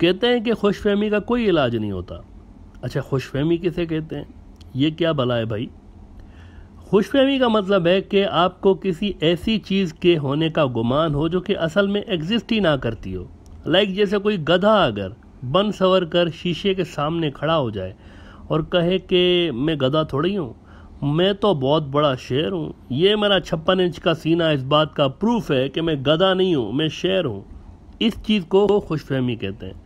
कहते हैं कि खुशफहमी का कोई इलाज नहीं होता। अच्छा खुशफहमी किसे कहते हैं? ये क्या भला है भाई? खुशफहमी का मतलब है कि आपको किसी ऐसी चीज़ के होने का गुमान हो जो कि असल में एग्जिस्ट ही ना करती हो। लाइक जैसे कोई गधा अगर बन सवर कर शीशे के सामने खड़ा हो जाए और कहे कि मैं गधा थोड़ी हूँ, मैं तो बहुत बड़ा शेर हूँ। ये मेरा छप्पन इंच का सीना इस बात का प्रूफ है कि मैं गधा नहीं हूँ, मैं शेर हूँ। इस चीज़ को खुशफहमी कहते हैं।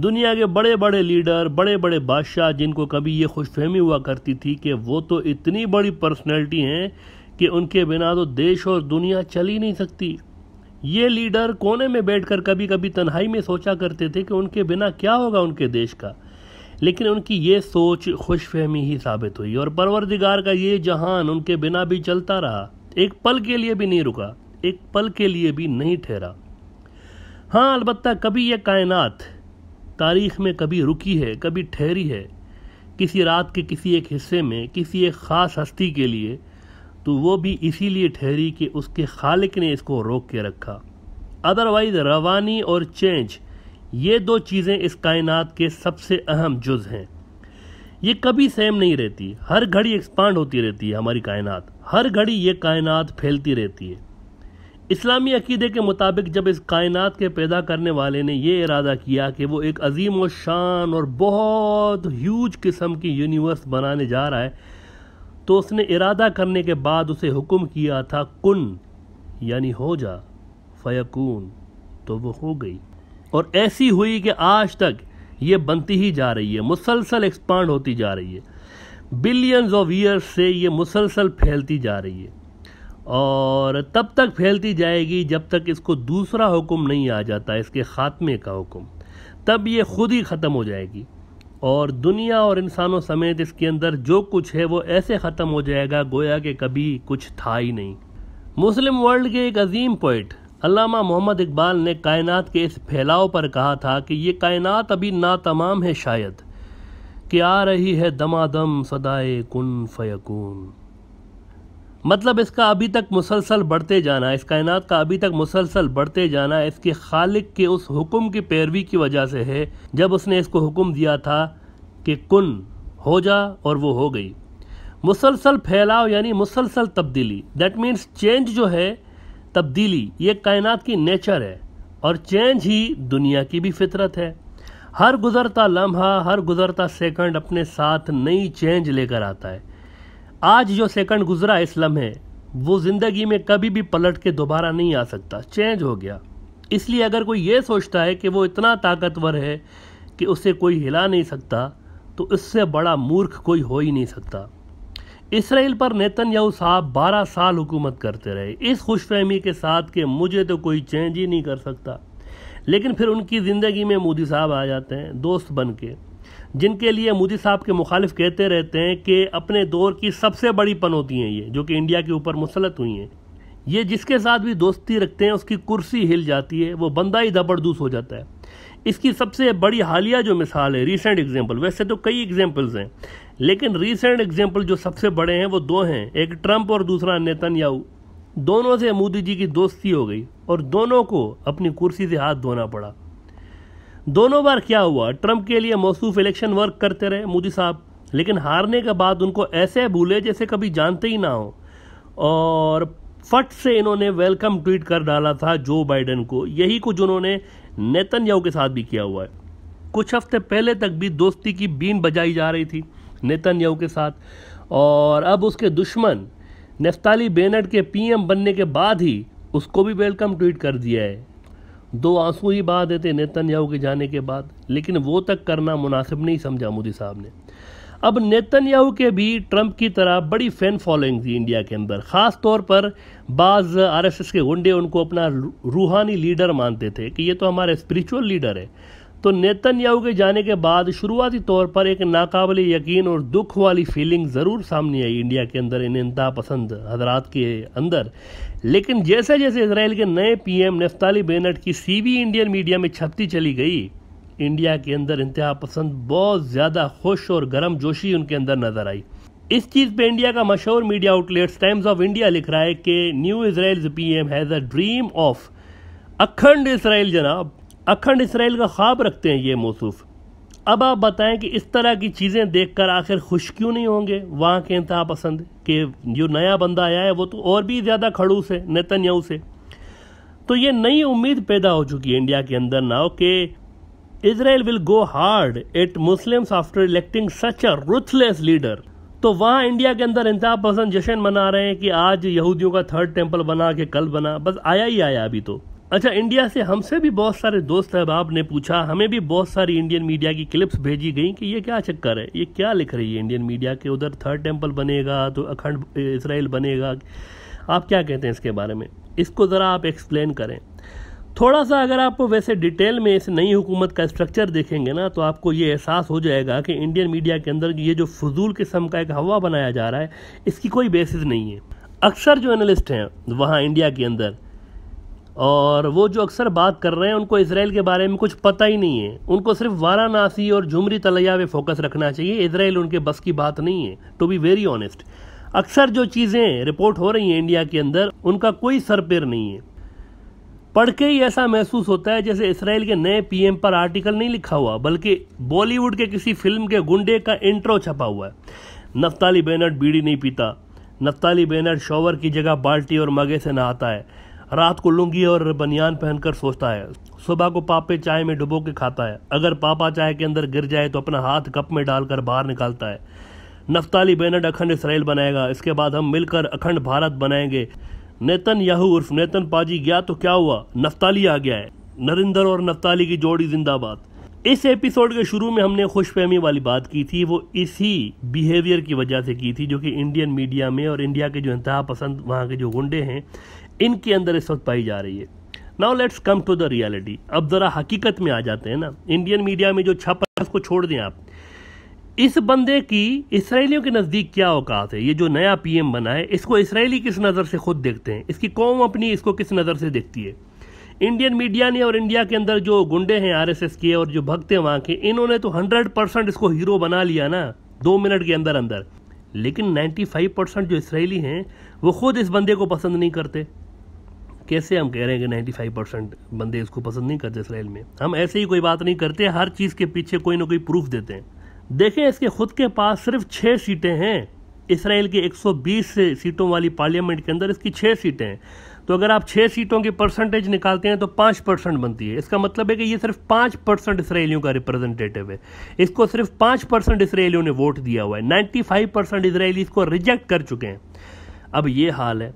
दुनिया के बड़े बड़े लीडर बड़े बड़े बादशाह जिनको कभी ये खुशफहमी हुआ करती थी कि वो तो इतनी बड़ी पर्सनैलिटी हैं कि उनके बिना तो देश और दुनिया चल ही नहीं सकती। ये लीडर कोने में बैठकर कभी कभी तन्हाई में सोचा करते थे कि उनके बिना क्या होगा उनके देश का। लेकिन उनकी ये सोच खुशफहमी ही साबित हुई और परवरदिगार का ये जहान उनके बिना भी चलता रहा। एक पल के लिए भी नहीं रुका, एक पल के लिए भी नहीं ठहरा। हाँ अलबत्ता कभी ये कायनात तारीख में कभी रुकी है, कभी ठहरी है, किसी रात के किसी एक हिस्से में, किसी एक ख़ास हस्ती के लिए तो वो भी इसीलिए ठहरी कि उसके खालिक ने इसको रोक के रखा। अदरवाइज़ रवानी और चेंज, ये दो चीज़ें इस कायनात के सबसे अहम जुज हैं। ये कभी सेम नहीं रहती, हर घड़ी एक्सपांड होती रहती है हमारी कायनात, हर घड़ी ये कायनात फैलती रहती है। इस्लामी अकीदे के मुताबिक जब इस कायनात के पैदा करने वाले ने यह इरादा किया कि वो एक अजीम व शान और बहुत ह्यूज किस्म की यूनिवर्स बनाने जा रहा है तो उसने इरादा करने के बाद उसे हुक्म किया था, कुन, यानी हो जा, फ़यकून तो वो हो गई। और ऐसी हुई कि आज तक ये बनती ही जा रही है, मुसलसल एक्सपांड होती जा रही है। बिलियंस ऑफ़ ईयर्स से ये मुसलसल फैलती जा रही है। और तब तक फैलती जाएगी जब तक इसको दूसरा हुक्म नहीं आ जाता, इसके ख़ात्मे का हुक्म। तब ये खुद ही ख़त्म हो जाएगी। और दुनिया और इंसानों समेत इसके अंदर जो कुछ है, वो ऐसे ख़त्म हो जाएगा गोया कि कभी कुछ था ही नहीं। मुस्लिम वर्ल्ड के एक अजीम पोइट अल्लामा मोहम्मद इकबाल ने कायनात के इस फैलाव पर कहा था कि ये कायनात अभी ना तमाम है शायद, कि आ रही है दमादम सदाए कुन फयकून। मतलब इसका अभी तक मुसलसल बढ़ते जाना, इस कायनात का अभी तक मुसलसल बढ़ते जाना इसके खालिक के उस हुक्म की पैरवी की वजह से है, जब उसने इसको हुक्म दिया था कि कुन हो जा और वो हो गई। मुसलसल फैलाव यानी मुसलसल तब्दीली दैट मीन्स चेंज जो है, तब्दीली, ये कायनात की नेचर है, और चेंज ही दुनिया की भी फितरत है। हर गुज़रता लम्हा, हर गुज़रता सेकंड अपने साथ नई चेंज लेकर आता है। आज जो सेकंड गुजरा इस लम्हे, वो ज़िंदगी में कभी भी पलट के दोबारा नहीं आ सकता। चेंज हो गया। इसलिए अगर कोई ये सोचता है कि वो इतना ताकतवर है कि उसे कोई हिला नहीं सकता तो इससे बड़ा मूर्ख कोई हो ही नहीं सकता। इसराइल पर नेतन याऊ साहब बारह साल हुकूमत करते रहे। इस खुशफहमी के साथ कि मुझे तो कोई चेंज ही नहीं कर सकता। लेकिन फिर उनकी ज़िंदगी में मोदी साहब आ जाते हैं, दोस्त बन के। जिनके लिए मोदी साहब के मुखालिफ कहते रहते हैं कि अपने दौर की सबसे बड़ी पनौती हैं ये, जो कि इंडिया के ऊपर मुसलत हुई हैं। ये जिसके साथ भी दोस्ती रखते हैं, उसकी कुर्सी हिल जाती है, वो बंदा ही दबरदूस हो जाता है। इसकी सबसे बड़ी हालिया जो मिसाल है रीसेंट एग्ज़ाम्पल वैसे तो कई एग्जाम्पल्स हैं, लेकिन रीसेंट एग्ज़ाम्पल जो सबसे बड़े हैं, वो दो हैं, एक ट्रंप और दूसरा नेतन दोनों से मोदी जी की दोस्ती हो गई और दोनों को अपनी कुर्सी से हाथ धोना पड़ा। दोनों बार क्या हुआ? ट्रंप के लिए मौसूफ इलेक्शन वर्क करते रहे मोदी साहब। लेकिन हारने के बाद उनको ऐसे भूले जैसे कभी जानते ही ना हो। और फट से इन्होंने वेलकम ट्वीट कर डाला था जो बाइडन को। यही कुछ उन्होंने नेतन्याहू के साथ भी किया हुआ है। कुछ हफ़्ते पहले तक भी दोस्ती की बीन बजाई जा रही थी नेतन्याहू के साथ। और अब उसके दुश्मन नेफ्ताली बेनट के पीएम बनने के बाद ही उसको भी वेलकम ट्वीट कर दिया है। दो आँसू ही बहा देते नेतन्याहू के जाने के बाद, लेकिन वो तक करना मुनासिब नहीं समझा मोदी साहब ने। अब नेतन्याहू के भी ट्रंप की तरह बड़ी फ़ैन फॉलोइंग थी इंडिया के अंदर। ख़ास तौर पर बाज़ आरएसएस के गुंडे उनको अपना रूहानी लीडर मानते थे कि ये तो हमारे स्पिरिचुअल लीडर है। तो नेतन्याहू के जाने के बाद शुरुआती तौर पर एक नाकाबले यकीन और दुख वाली फीलिंग ज़रूर सामने आई इंडिया के अंदर इन इंतहा पसंद हजरात के अंदर। लेकिन जैसे जैसे इसराइल के नए पीएम नफ्ताली बेनट की सीवी इंडियन मीडिया में छपती चली गई, इंडिया के अंदर इंतहा पसंद बहुत ज़्यादा खुश और गर्म जोशी उनके अंदर नज़र आई। इस चीज़ पे इंडिया का मशहूर media outlets Times of India लिख रहा है कि new Israel PM has a dream of Akhand Israel जनाब। अखंड इसराइल का ख्वाब रखते हैं ये मौसूफ। अब आप बताएँ कि इस तरह की चीज़ें देखकर आखिर खुश क्यों नहीं होंगे? वहाँ के इंतहा पसंद कि जो नया बंदा आया है, वो तो और भी ज़्यादा खड़ूस है, नेतन्याहू से। तो ये नई उम्मीद पैदा हो चुकी है इंडिया के अंदर नाउ कि Israel will go hard at Muslims after electing such a ruthless leader तो वहाँ इंडिया के अंदर इंतहा पसंद जश्न मना रहे हैं कि आज यहूदियों का थर्ड टेंपल बना के कल बना। बस आया ही आया अभी तो। अच्छा इंडिया से हमसे भी बहुत सारे दोस्त अहबाब ने पूछा, हमें भी बहुत सारी इंडियन मीडिया की क्लिप्स भेजी गई कि ये क्या चक्कर है? ये क्या लिख रही है इंडियन मीडिया के? उधर थर्ड टेंपल बनेगा तो अखंड इसराइल बनेगा। आप क्या कहते हैं इसके बारे में? इसको ज़रा आप एक्सप्लेन करें। थोड़ा सा अगर आप वैसे डिटेल में इस नई हुकूमत का स्ट्रक्चर देखेंगे ना तो आपको ये एहसास हो जाएगा कि इंडियन मीडिया के अंदर ये जो फजूल किस्म का एक हवा बनाया जा रहा है, इसकी कोई बेसिस नहीं है। अक्सर जो एनालिस्ट हैं, वहाँ इंडिया के अंदर और वो जो अक्सर बात कर रहे हैं, उनको इसराइल के बारे में कुछ पता ही नहीं है। उनको सिर्फ़ वाराणसी और झुमरी तलैया पे फोकस रखना चाहिए। इसराइल उनके बस की बात नहीं है टू बी वेरी ऑनेस्ट अक्सर जो चीज़ें रिपोर्ट हो रही हैं इंडिया के अंदर, उनका कोई सर पैर नहीं है। पढ़ के ही ऐसा महसूस होता है जैसे इसराइल के नए पीएम पर आर्टिकल नहीं लिखा हुआ, बल्कि बॉलीवुड के किसी फ़िल्म के गुंडे का इंट्रो छपा हुआ है। नफ्ताली बेनट बीड़ी नहीं पीता। नफ्ताली बेनट शॉवर की जगह बाल्टी और मगे से नहाता है। रात को लुंगी और बनियान पहनकर सोचता है। सुबह को पापे चाय में डुबो के खाता है। अगर पापा चाय के अंदर गिर जाए तो अपना हाथ कप में डालकर बाहर निकालता है। नफ्ताली बेनट अखंड इसराइल बनाएगा। इसके बाद हम मिलकर अखंड भारत बनाएँगे। नेतन याहू उर्फ़ नेतन पाजी गया तो क्या हुआ? नफ्ताली आ गया है। नरिंदर और नफ्ताली की जोड़ी जिंदाबाद। इस एपिसोड के शुरू में हमने खुशफहमी वाली बात की थी। वो इसी बिहेवियर की वजह से की थी, जो कि इंडियन मीडिया में और इंडिया के जो इंतहा पसंद, वहाँ के जो गुंडे हैं इनके अंदर इस वक्त पाई जा रही है। Now let's come to the reality अब ज़रा हकीकत में आ जाते हैं ना। इंडियन मीडिया में जो छप उसको छोड़ दें आप। इस बंदे की, इसराइलियों के नज़दीक क्या औकात है? ये जो नया पीएम बना है, इसको इसराइली किस नज़र से खुद देखते हैं? इसकी कौम अपनी इसको किस नज़र से देखती है? इंडियन मीडिया ने और इंडिया के अंदर जो गुंडे हैं आरएसएस के और जो भक्त हैं वहाँ के, इन्होंने तो हंड्रेड परसेंट इसको हीरो बना लिया ना, दो मिनट के अंदर अंदर लेकिन 95 परसेंट जो इसराइली हैं, वो खुद इस बंदे को पसंद नहीं करते। कैसे हम कह रहे हैं कि 95 परसेंट बंदे इसको पसंद नहीं करते इसराइल में? हम ऐसे ही कोई बात नहीं करते, हर चीज़ के पीछे कोई ना कोई प्रूफ देते हैं। देखें, इसके खुद के पास सिर्फ़ छः सीटें हैं। इसराइल के 120 सीटों वाली पार्लियामेंट के अंदर इसकी छः सीटें हैं। तो अगर आप छः सीटों की परसेंटेज निकालते हैं तो पाँच परसेंट बनती है। इसका मतलब है कि ये सिर्फ़ पाँच परसेंट इसराइलियों का रिप्रेजेंटेटिव है। इसको सिर्फ़ पाँच परसेंट इसराइलियों ने वोट दिया हुआ है। नाइन्टी फाइव परसेंट इसराइली इसको रिजेक्ट कर चुके हैं। अब ये हाल है।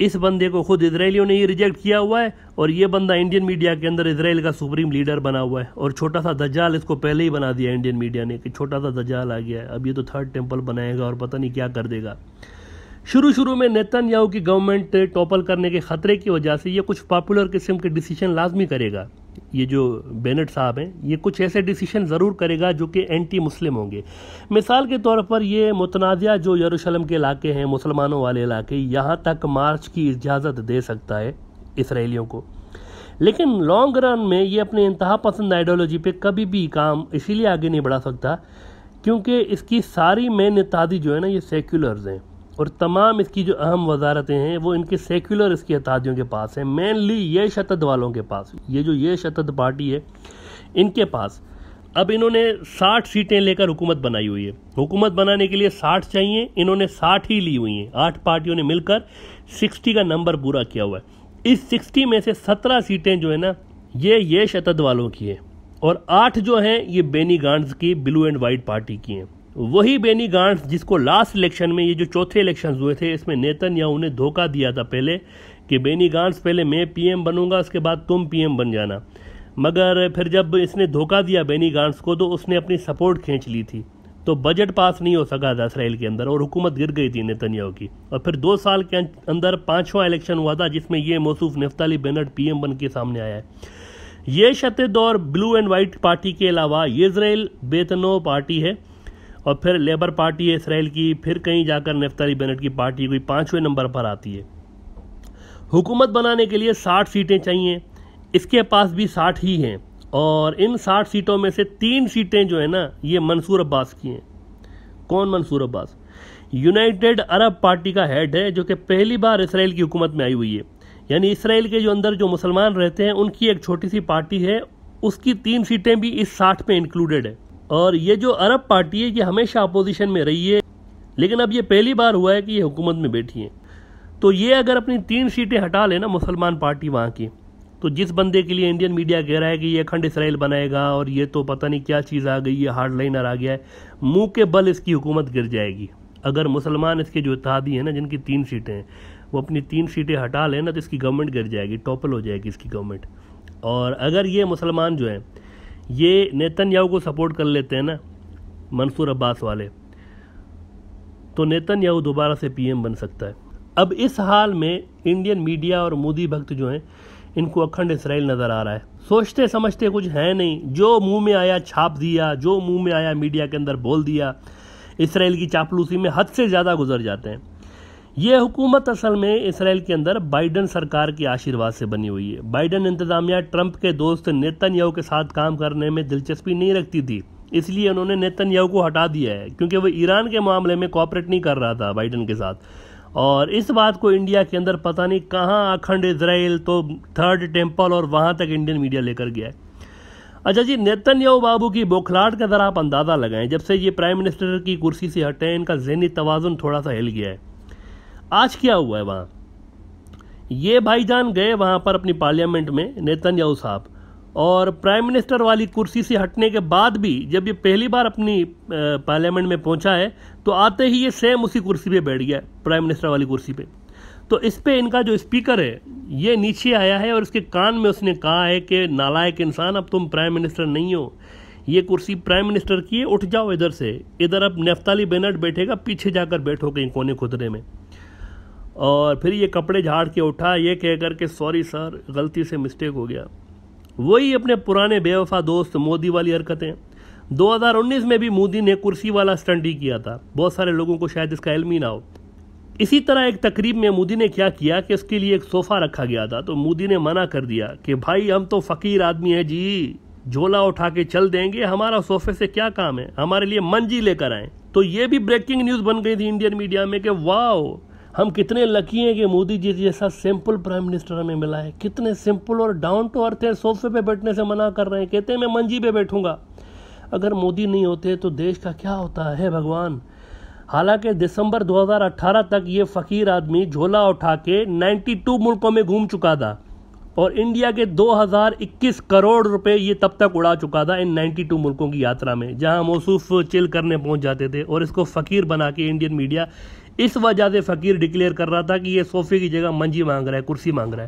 इस बंदे को खुद इसराइलियों ने ये रिजेक्ट किया हुआ है और ये बंदा इंडियन मीडिया के अंदर इसराइल का सुप्रीम लीडर बना हुआ है। और छोटा सा दजाल इसको पहले ही बना दिया इंडियन मीडिया ने कि छोटा सा दजाल आ गया है। अब ये तो थर्ड टेंपल बनाएगा और पता नहीं क्या कर देगा। शुरू शुरू में नेतन की गवर्नमेंट टॉपल करने के खतरे की वजह से ये कुछ पॉपुलर किस्म के डिसीज़न लाजमी करेगा। ये जो बेनट साहब हैं, ये कुछ ऐसे डिसीशन ज़रूर करेगा जो कि एंटी मुस्लिम होंगे। मिसाल के तौर पर ये मुतनाज़ जो यरूशलेम के इलाके हैं, मुसलमानों वाले इलाके, यहाँ तक मार्च की इजाज़त दे सकता है इसराइलियों को। लेकिन लॉन्ग रन में ये अपने इंतहा पसंद आइडियोलॉजी पे कभी भी काम इसीलिए आगे नहीं बढ़ा सकता, क्योंकि इसकी सारी मेन इत्यादि जो है ना, ये सेक्युलर्स हैं। और तमाम इसकी जो अहम वजारतें हैं, वो इनके सेक्युलर इसके अतादियों के पास हैं। मेनली ये शतद वालों के पास ये जो ये शतद पार्टी है, इनके पास। अब इन्होंने 60 सीटें लेकर हुकूमत बनाई हुई है। हुकूमत बनाने के लिए 60 चाहिए, इन्होंने 60 ही ली हुई हैं। आठ पार्टियों ने मिलकर 60 का नंबर पूरा किया हुआ है। इस 60 में से 17 सीटें जो है ना, ये ये शतद वालों की है। और आठ जो हैं, ये बेनी गांड्स की ब्लू एंड वाइट पार्टी की हैं। वही बेनी गांठ जिसको लास्ट इलेक्शन में ये जो चौथे इलेक्शन हुए थे, इसमें नेतन या उन्हें धोखा दिया था पहले कि बेनी गांठ पहले मैं पीएम बनूँगा, उसके बाद तुम पीएम बन जाना। मगर फिर जब इसने धोखा दिया बेनी गांठ को तो उसने अपनी सपोर्ट खींच ली थी। तो बजट पास नहीं हो सका था इसराइल के अंदर और हुकूमत गिर गई थी नेतन्याहू की। और फिर दो साल के अंदर पांचवा इलेक्शन हुआ था, जिसमें ये मौसूफ नफ्ताली बेनट पीएम बन के सामने आया है। ये शतद और ब्लू एंड वाइट पार्टी के अलावा ये इसराइल बेतनो पार्टी है। और फिर लेबर पार्टी है इसराइल की, फिर कहीं जाकर नफ्तारी बेनट की पार्टी कोई पाँचवें नंबर पर आती है। हुकूमत बनाने के लिए साठ सीटें चाहिए, इसके पास भी साठ ही हैं, और इन साठ सीटों में से तीन सीटें जो है ना, ये मंसूर अब्बास की हैं। कौन Mansour Abbas? United Arab party का हेड है, जो कि पहली बार इसराइल की हुकूमत में आई हुई है। यानी इसराइल के जो अंदर जो मुसलमान रहते हैं, उनकी एक छोटी सी पार्टी है, उसकी तीन सीटें भी इस साठ में इंक्लूडेड है। और ये जो अरब पार्टी है, ये हमेशा अपोजिशन में रही है। लेकिन अब ये पहली बार हुआ है कि ये हुकूमत में बैठी है। तो ये अगर अपनी तीन सीटें हटा लेना मुसलमान पार्टी वहाँ की तो जिस बंदे के लिए इंडियन मीडिया कह रहा है कि ये अखंड इसराइल बनाएगा और ये तो पता नहीं क्या चीज़ आ गई, ये हार्ड लाइनर आ गया है, मुँह के बल इसकी हुकूमत गिर जाएगी। अगर मुसलमान इसके जो इतिहादी हैं ना, जिनकी तीन सीटें हैं, वो अपनी तीन सीटें हटा लें ना तो इसकी गवर्नमेंट गिर जाएगी टॉपल हो जाएगी इसकी गवर्नमेंट और अगर ये मुसलमान जो हैं ये नेतन को सपोर्ट कर लेते हैं ना, मंसूर अब्बास वाले। तो नेतन दोबारा से पीएम बन सकता है। अब इस हाल में इंडियन मीडिया और मोदी भक्त जो हैं, इनको अखंड इसराइल नज़र आ रहा है। सोचते समझते कुछ है नहीं। जो मुँह में आया छाप दिया, जो मुँह में आया मीडिया के अंदर बोल दिया, इसराइल की चापलूसी में हद से ज़्यादा गुजर जाते हैं। ये हुकूमत असल में इसराइल के अंदर बाइडन सरकार के आशीर्वाद से बनी हुई है। बाइडन इंतजामिया ट्रंप के दोस्त नेतन के साथ काम करने में दिलचस्पी नहीं रखती थी, इसलिए उन्होंने नेतन को हटा दिया है, क्योंकि वो ईरान के मामले में कॉपरेट नहीं कर रहा था बाइडन के साथ। और इस बात को इंडिया के अंदर पता नहीं कहाँ अखंड इसराइल तो थर्ड टेंपल और वहाँ तक इंडियन मीडिया लेकर गया है। अच्छा जी नेतन बाबू की बोखलाट का ज़रा आप अंदाज़ा लगाएँ, जब से ये प्राइम मिनिस्टर की कुर्सी से हटे, इनका जहनी तोज़ुन थोड़ा सा हिल गया है। आज क्या हुआ है वहाँ? ये भाईजान गए वहाँ पर अपनी पार्लियामेंट में नेतन साहब। और प्राइम मिनिस्टर वाली कुर्सी से हटने के बाद भी जब ये पहली बार अपनी पार्लियामेंट में पहुँचा है तो आते ही ये सेम उसी कुर्सी पे बैठ गया, प्राइम मिनिस्टर वाली कुर्सी पे। तो इस पे इनका जो स्पीकर है, ये नीचे आया है और इसके कान में उसने कहा है कि, नालायक इंसान, अब तुम प्राइम मिनिस्टर नहीं हो। ये कुर्सी प्राइम मिनिस्टर की है, उठ जाओ इधर से। इधर अब नेफ्ताली बेनट बैठेगा, पीछे जाकर बैठो कहीं कोने खुदरे में। और फिर ये कपड़े झाड़ के उठा, ये कह कर के सॉरी सर गलती से मिस्टेक हो गया. वही अपने पुराने बेवफा दोस्त मोदी वाली हरकतें। 2019 में भी मोदी ने कुर्सी वाला स्टंट ही किया था। बहुत सारे लोगों को शायद इसका इल्म ही ना हो। इसी तरह एक तकरीब में मोदी ने क्या किया कि उसके लिए एक सोफ़ा रखा गया था। तो मोदी ने मना कर दिया कि, भाई, हम तो फ़कीर आदमी हैं जी। झोला उठा के चल देंगे। हमारा सोफे से क्या काम है? हमारे लिए मंजी लेकर आए। तो ये भी ब्रेकिंग न्यूज़ बन गई थी इंडियन मीडिया में कि वाह हम कितने लकी हैं कि मोदी जी जैसा सिंपल प्राइम मिनिस्टर हमें मिला है। कितने सिंपल और डाउन टू अर्थ है, सोफे पे बैठने से मना कर रहे हैं, कहते हैं, मैं मंजी पे बैठूँगा। अगर मोदी नहीं होते तो देश का क्या होता है भगवान? हालाँकि दिसंबर 2018 तक ये फ़कीर आदमी झोला उठा के 92 मुल्कों में घूम चुका था और इंडिया के 2021 करोड़ रुपए ये तब तक उड़ा चुका था इन 92 मुल्कों की यात्रा में, जहाँ मौसूफ चिल करने पहुँच जाते थे और इसको फ़कीर बना के इंडियन मीडिया इस वजह से फ़कीर डिक्लेयर कर रहा था कि ये सोफे की जगह मंजी मांग रहा है, कुर्सी मांग रहा है।